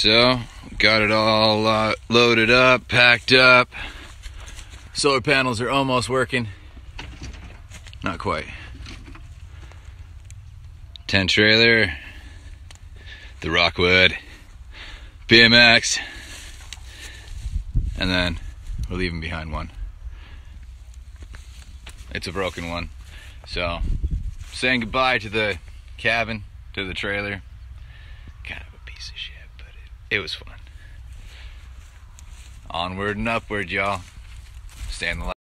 So, got it all uh, loaded up, packed up. Solar panels are almost working. Not quite. Tent trailer, the Rockwood, BMX, and then we're leaving behind one. It's a broken one. So, saying goodbye to the cabin, to the trailer. It, was fun. Onward and upward, y'all. Stay in the.